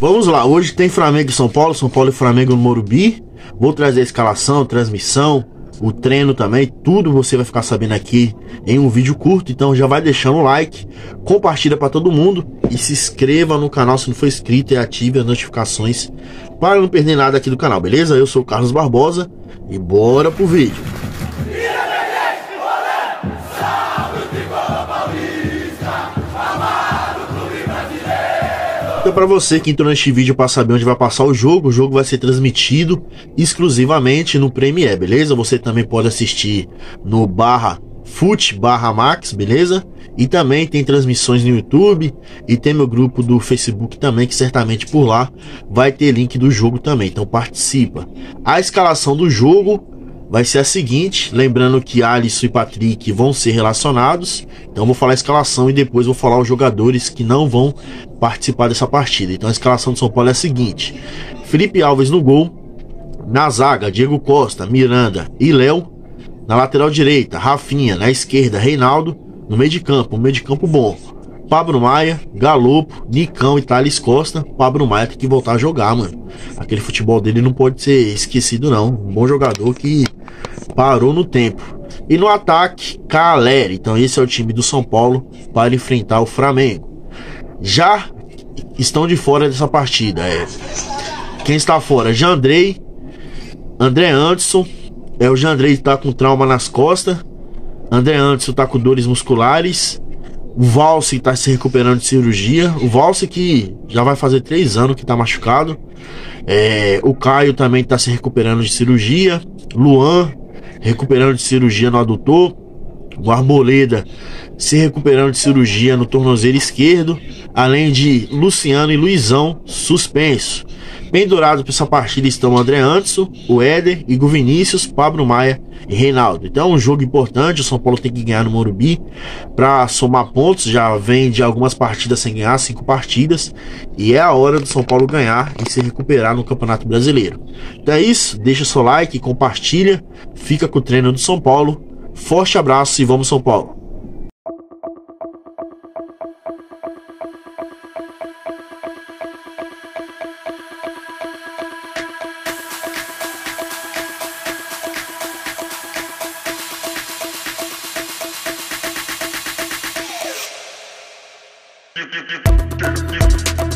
Vamos lá, hoje tem Flamengo e São Paulo, São Paulo e Flamengo no Morumbi. Vou trazer a escalação, transmissão, o treino também, tudo você vai ficar sabendo aqui em um vídeo curto. Então já vai deixando o like, compartilha para todo mundo e se inscreva no canal se não for inscrito e ative as notificações para não perder nada aqui do canal, beleza? Eu sou o Carlos Barbosa e bora pro vídeo. Então, para você que entrou neste vídeo para saber onde vai passar o jogo, o jogo vai ser transmitido exclusivamente no Premiere, beleza? Você também pode assistir no barra Fute barra Max, beleza? E também tem transmissões no YouTube e tem meu grupo do Facebook também, que certamente por lá vai ter link do jogo também. Então participa. A escalação do jogo vai ser a seguinte, lembrando que Alisson e Patrick vão ser relacionados. Então vou falar a escalação e depois vou falar os jogadores que não vão participar dessa partida. Então a escalação do São Paulo é a seguinte: Felipe Alves no gol, na zaga Diego Costa, Miranda e Léo, na lateral direita Rafinha, na esquerda Reinaldo, no meio de campo, um meio de campo bom. Pablo Maia, Galopo, Nicão e Thales Costa. Pablo Maia tem que voltar a jogar, mano. Aquele futebol dele não pode ser esquecido, não. Um bom jogador que parou no tempo. E no ataque, Caleri. Então esse é o time do São Paulo para enfrentar o Flamengo. Já estão de fora dessa partida. É. Quem está fora? Jandrei, André Anderson. É o Jandrei que tá com trauma nas costas. André Anderson tá com dores musculares. O Valse está se recuperando de cirurgia. O Valse que já vai fazer três anos que está machucado. É, o Caio também está se recuperando de cirurgia. Luan recuperando de cirurgia no adutor. O Arboleda se recuperando de cirurgia no tornozelo esquerdo. Além de Luciano e Luizão suspenso. Pendurados para essa partida estão o André Anderson, o Éder, Igor Vinícius, Pablo Maia e Reinaldo. Então é um jogo importante, o São Paulo tem que ganhar no Morumbi para somar pontos, já vem de algumas partidas sem ganhar, cinco partidas, e é a hora do São Paulo ganhar e se recuperar no Campeonato Brasileiro. Então é isso, deixa seu like, compartilha, fica com o treino do São Paulo. Forte abraço e vamos São Paulo! you, you.